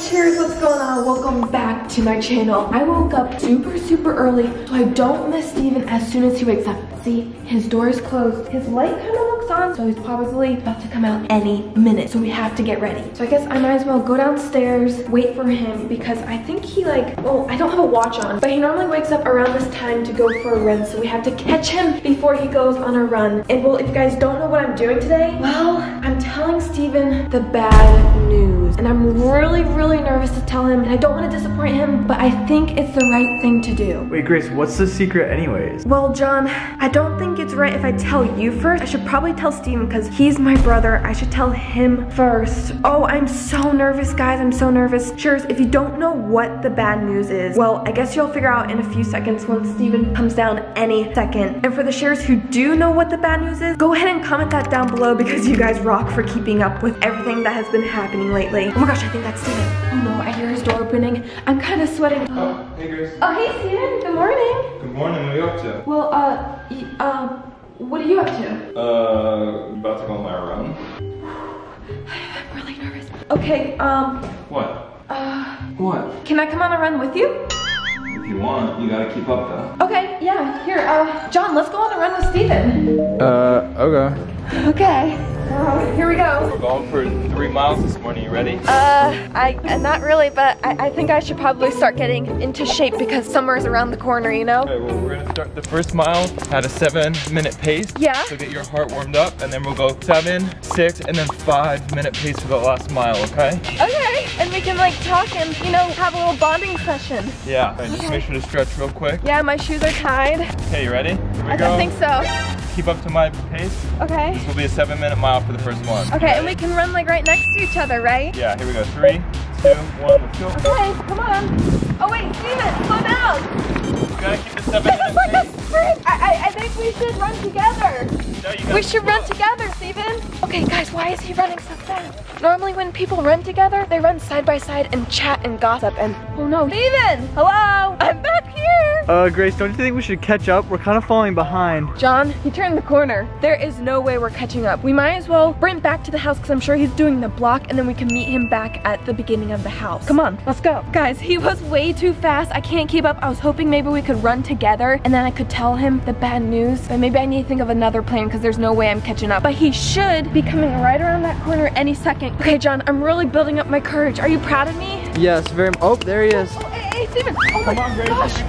cheers, what's going on? Welcome back to my channel. I woke up super, super early so I don't miss Stephen as soon as he wakes up. See, his door is closed. His light kind of looks on, so he's probably about to come out any minute. So we have to get ready. So I guess I might as well go downstairs, wait for him because I think he like, well, I don't have a watch on, but he normally wakes up around this time to go for a run. So we have to catch him before he goes on a run. And well, if you guys don't know what I'm doing today, well, I'm telling Stephen the bad news. And I'm really, really nervous to tell him and I don't want to disappoint him, but I think it's the right thing to do. Wait, Grace, what's the secret anyways? Well, John, I don't think it's right if I tell you first. I should probably tell Stephen because he's my brother. I should tell him first. Oh, I'm so nervous, guys. I'm so nervous. Sure, if you don't know what the bad news is, well, I guess you'll figure out in a few seconds once Stephen comes down any second. And for the Sharers who do know what the bad news is, go ahead and comment that down below because you guys rock for keeping up with everything that has been happening lately. Oh my gosh, I think that's Stephen. Oh no, I hear his door opening. I'm kind of sweating. Oh, hey Grace. Oh, hey Stephen. Good morning. Good morning, what are you up to? Well, uh, y- uh, what are you up to? Uh, about to go on my run. I'm really nervous. Okay, um, What? uh, What? can I come on a run with you? If you want, you gotta keep up though. Okay, yeah, here, uh, John, let's go on a run with Stephen. Uh, okay. Okay, uh, here we go. We're going for three miles this morning, you ready? Uh, I, not really, but I, I think I should probably start getting into shape because summer's around the corner, you know? Okay, well, we're gonna start the first mile at a seven minute pace. Yeah. So get your heart warmed up, and then we'll go seven, six, and then five minute pace for the last mile, okay? Okay, and we can like talk and, you know, have a little bonding session. Yeah. And just make sure to stretch real quick. Yeah, my shoes are tied. Okay, you ready? Here we I go. don't think so. Keep up to my pace. Okay. This will be a seven minute mile for the first one. Okay, and we can run like right next to each other, right? Yeah, here we go. Three, two, one, let's go. Okay, come on. Oh wait, Stephen, slow down. You gotta keep the seven This is like a pace. I, I, I think we should run together. No, We should run up. together, Stephen. Okay, guys, why is he running so fast? Normally when people run together, they run side by side and chat and gossip and, oh no. Stephen, hello, I'm back here. Uh, Grace, don't you think we should catch up? We're kind of falling behind. John, he turned the corner. There is no way we're catching up. We might as well sprint back to the house because I'm sure he's doing the block and then we can meet him back at the beginning of the house. Come on, let's go. Guys, he was way too fast. I can't keep up. I was hoping maybe we could run together and then I could tell him the bad news. But maybe I need to think of another plan because there's no way I'm catching up. But he should be coming right around that corner any second. Okay, John, I'm really building up my courage. Are you proud of me? Yes, very. Oh, there he is. Oh, hey, hey, Stephen. Oh my Come on, gosh.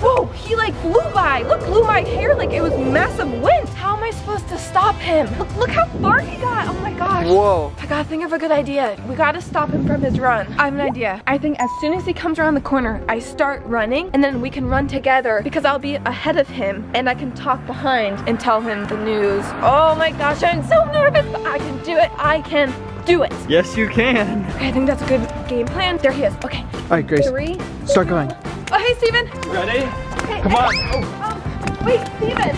Whoa, he like flew by. Look, blew my hair like it was massive wind. How am I supposed to stop him? Look, look how far he got. Oh my gosh. Whoa. I gotta think of a good idea. We gotta stop him from his run. I have an idea. I think as soon as he comes around the corner, I start running and then we can run together because I'll be ahead of him and I can talk behind and tell him the news. Oh my gosh, I'm so nervous, but I can do it. I can do it. Yes, you can. Okay, I think that's a good game plan. There he is. Okay. All right, Grace, Three. start going. Oh, hey, Stephen. Ready? Hey, Come hey. on. Um, wait, Stephen.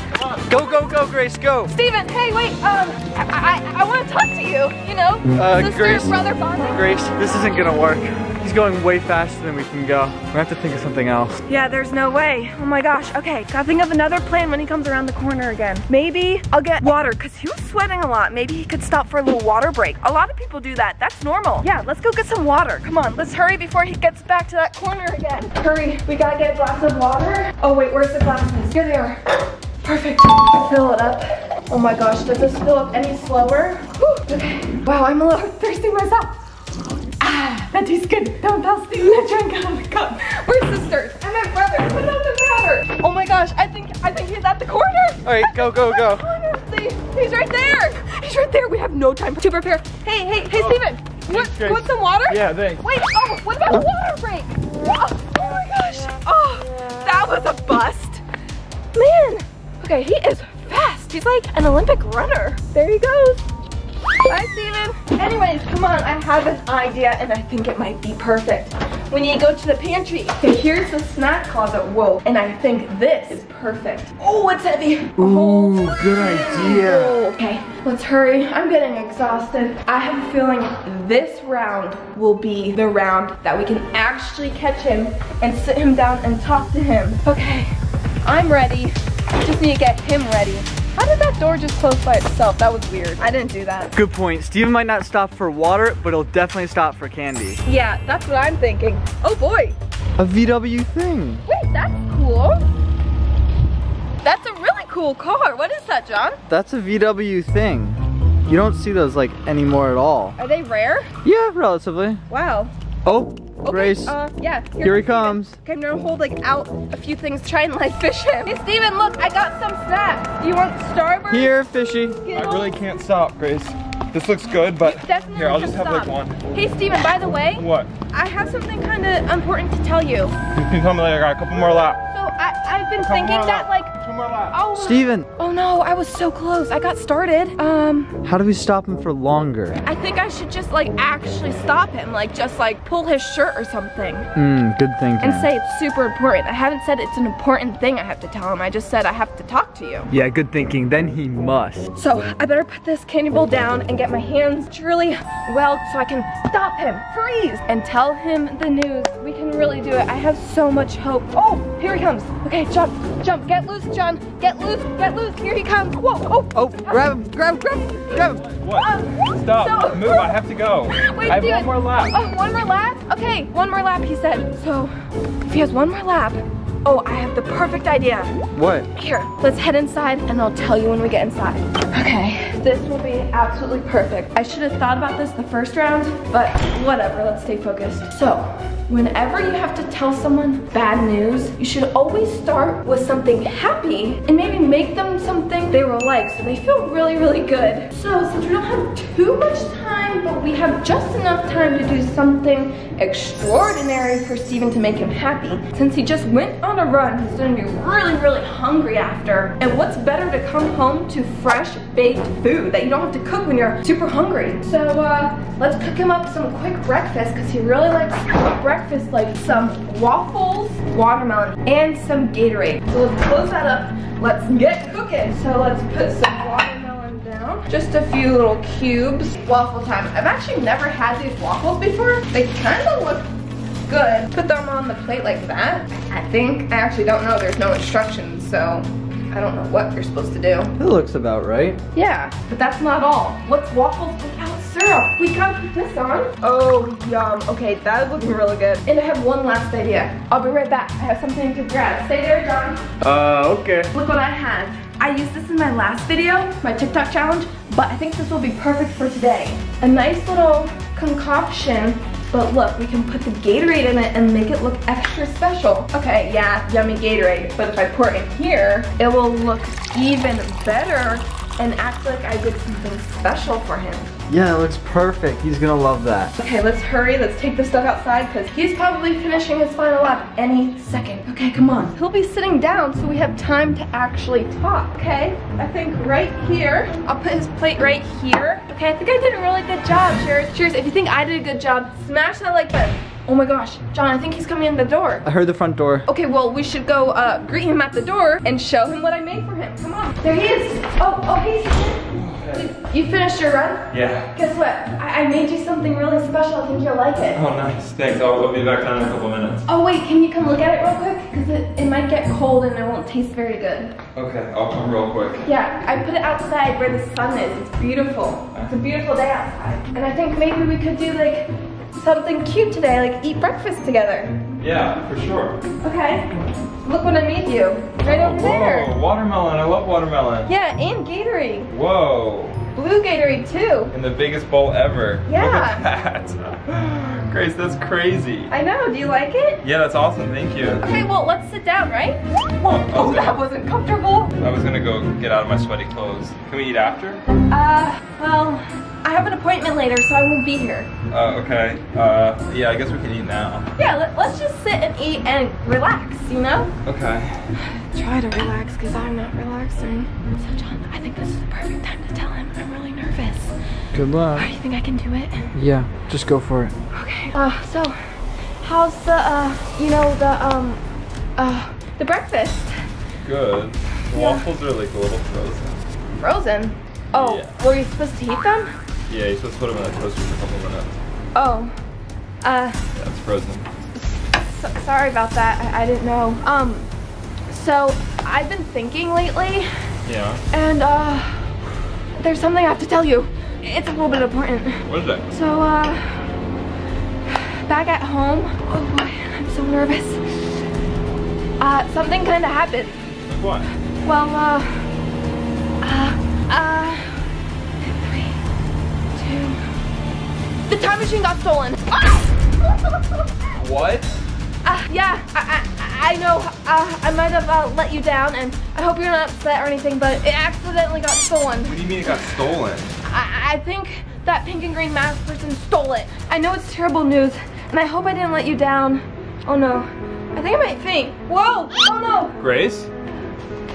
Go, go, go, Grace, go. Stephen, hey, wait, um, I, I, I want to talk to you, you know? Uh, Sister, Grace. brother bonding. Grace, this isn't gonna work. He's going way faster than we can go. We're have to think of something else. Yeah, there's no way. Oh my gosh. Okay, gotta think of another plan when he comes around the corner again. Maybe I'll get water, because he was sweating a lot. Maybe he could stop for a little water break. A lot of people do that. That's normal. Yeah, let's go get some water. Come on, let's hurry before he gets back to that corner again. Hurry, we gotta get a glass of water. Oh wait, where's the glasses? Here they are. Perfect. Fill it up. Oh my gosh, does this fill up any slower? Whew, okay. Wow, I'm a little thirsty myself. That tastes good. Don't tell Stephen I drank out oh of the cup. Where's sisters? And my brother. What the brother? Oh my gosh, I think I think he's at the corner. All right, go, go, go. See, he's right there. He's right there. We have no time to prepare. Hey, hey, hey, oh, Stephen. You want, you want some water? Yeah, thanks. Wait, oh, what about a water break? Oh, oh my gosh. Oh, that was a bust. Man. Okay, he is fast. He's like an Olympic runner. There he goes. Bye, Stephen. Anyways, come on. I have an idea and I think it might be perfect. We need to go to the pantry. Okay, here's the snack closet. Whoa. And I think this is perfect. Oh, it's heavy. Ooh, oh. good idea. Okay, let's hurry. I'm getting exhausted. I have a feeling this round will be the round that we can actually catch him and sit him down and talk to him. Okay, I'm ready. Just need to get him ready. How did that door just close by itself? That was weird. I didn't do that. Good point. Stephen might not stop for water, but he'll definitely stop for candy. Yeah, that's what I'm thinking. Oh boy. A VW thing. Wait, that's cool. That's a really cool car. What is that, John? That's a VW thing. You don't see those like anymore at all. Are they rare? Yeah, relatively. Wow. Oh, Okay, Grace. Uh, yeah. Here he comes. Okay, I'm gonna hold like out a few things, try and like fish him. Hey, Stephen, look, I got some snacks. You want Starburst? Here, fishy. I really can't stop, Grace. This looks good, but here, I'll can just have like one. Hey, Stephen, by the way, What? I have something kind of important to tell you. You can tell me later, I got a couple more laps. So I, I've been Couple thinking that like, Two more laps. oh, Stephen, oh no, I was so close. I got started. Um, how do we stop him for longer? I think I should just like actually stop him, like just like pull his shirt or something. Hmm, good thinking. And say it's super important. I haven't said it's an important thing I have to tell him. I just said I have to talk to you. Yeah, good thinking. Then he must. So I better put this candy bowl down and get my hands truly well so I can stop him, freeze, and tell him the news. We can really do it. I have so much hope. Oh, here he comes. Okay, jump, jump, get loose, John. Get loose, get loose. Here he comes. Whoa, oh. Oh, grab him, grab, grab him, grab him. What? Um, Stop. so- Move. I have to go. Wait, I have Stephen. one more lap. Oh, one more lap? Okay, one more lap, he said. So, if he has one more lap, oh, I have the perfect idea. What? Here, let's head inside and I'll tell you when we get inside. Okay, this will be absolutely perfect. I should have thought about this the first round, but whatever, let's stay focused. So, whenever you have to tell someone bad news, you should always start with something happy and maybe make them something they will like so they feel really, really good. So, since we don't have too much time, but we have just enough time to do something extraordinary for Stephen to make him happy, since he just went on a run, he's gonna be really, really hungry after. And what's better to come home to fresh baked food that you don't have to cook when you're super hungry. So uh, let's cook him up some quick breakfast because he really likes breakfast like some waffles, watermelon, and some Gatorade. So let's close that up. Let's get cooking. So let's put some watermelon down. Just a few little cubes. Waffle time. I've actually never had these waffles before. They kind of look good. Put them on the plate like that. I think, I actually don't know, there's no instructions, so I don't know what you're supposed to do. It looks about right. Yeah, but that's not all. What's waffles without syrup? We gotta put this on. Oh, yum. Okay, that is looking really good. And I have one last idea. I'll be right back. I have something to grab. Stay there, John. Uh, okay. Look what I have. I used this in my last video, my TikTok challenge, but I think this will be perfect for today. A nice little concoction, but look, we can put the Gatorade in it and make it look extra special. Okay, yeah, yummy Gatorade, but if I pour it in here, it will look even better and act like I did something special for him. Yeah, it looks perfect. He's gonna love that. Okay, let's hurry. Let's take this stuff outside because he's probably finishing his final lap any second. Okay, come on. He'll be sitting down so we have time to actually talk. Okay, I think right here. I'll put his plate right here. Okay, I think I did a really good job. Cheers. Cheers. If you think I did a good job, smash that like button. Oh my gosh, John, I think he's coming in the door. I heard the front door. Okay, well, we should go uh, greet him at the door and show him what I made for him. Come on. There he is. Oh, oh, hey, Stephen. You finished your run? Yeah. Guess what? I, I made you something really special. I think you'll like it. Oh, nice. Thanks. I'll, I'll be back down in a couple minutes. Oh wait, can you come look at it real quick? Because it, it might get cold and it won't taste very good. Okay, I'll come real quick. Yeah, I put it outside where the sun is. It's beautiful. It's a beautiful day outside. And I think maybe we could do like something cute today, like eat breakfast together. Yeah, for sure. Okay. Look what I made you. Right over Whoa, there. watermelon. I love watermelon. Yeah, and Gatorade. Whoa. Blue Gatorade too. In the biggest bowl ever. Yeah. Look at that. Grace, that's crazy. I know, do you like it? Yeah, that's awesome. Thank you. Okay, well, let's sit down, right? Whoa, oh, that wasn't comfortable. I was gonna go get out of my sweaty clothes. Can we eat after? Uh, well, I have an appointment later, so I won't be here. Uh, okay. Uh, yeah, I guess we can eat now. Yeah, let, let's just sit and eat and relax, you know? Okay. Try to relax, because I'm not relaxing. So, John, I think this is the perfect time to tell him I'm really nervous. Good luck. Oh, you think I can do it? Yeah, just go for it. Okay. Uh, so, how's the, uh, you know, the, um, uh, the breakfast? Good. The Yeah. waffles are like a little frozen. Frozen. Oh, Yeah. were you supposed to heat them? Yeah, you're supposed to put them in the toaster for a couple minutes. Oh, uh, Yeah, it's frozen. so, sorry about that. I, I didn't know. Um, so I've been thinking lately Yeah. And, uh, there's something I have to tell you. It's a little bit important. What is it? So, uh, back at home, oh boy, I'm so nervous. Uh, something kinda happened. What? Well, uh, uh, uh, the time machine got stolen. What? Uh, yeah, I, I, I know, uh, I might have uh, let you down and I hope you're not upset or anything, but it accidentally got stolen. What do you mean it got stolen? I, I think that pink and green mask person stole it. I know it's terrible news, and I hope I didn't let you down. Oh no, I think I might faint. Whoa, oh no. Grace?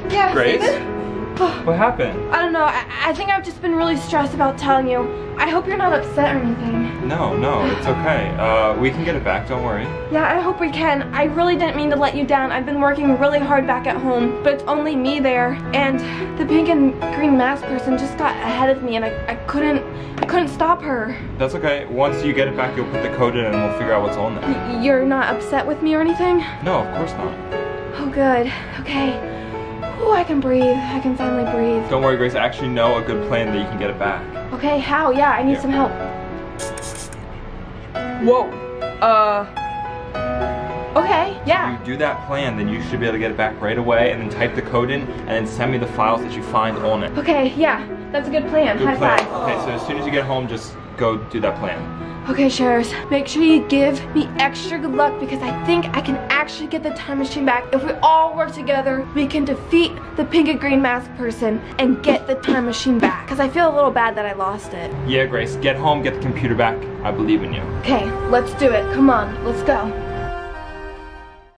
Yeah, Grace? Stephen? What happened? I don't know, I, I think I've just been really stressed about telling you. I hope you're not upset or anything. No, no, it's okay. Uh, we can get it back, don't worry. Yeah, I hope we can. I really didn't mean to let you down. I've been working really hard back at home, but it's only me there. And the pink and green mask person just got ahead of me and I, I couldn't, I couldn't stop her. That's okay. Once you get it back, you'll put the code in and we'll figure out what's on there. Y- You're not upset with me or anything? No, of course not. Oh, good. Okay. Oh, I can breathe. I can finally breathe. Don't worry, Grace. I actually know a good plan that you can get it back. Okay, how? Yeah, I need Yeah. some help. Whoa. Uh, Okay, yeah. If you do that plan, then you should be able to get it back right away and then type the code in and then send me the files that you find on it. Okay, yeah. That's a good plan. Good High plan. five. Okay, so as soon as you get home, just go do that plan. Okay, Sharers, make sure you give me extra good luck because I think I can actually get the time machine back. If we all work together, we can defeat the pink and green mask person and get the time machine back. Because I feel a little bad that I lost it. Yeah, Grace, get home, get the computer back. I believe in you. Okay, let's do it. Come on, let's go.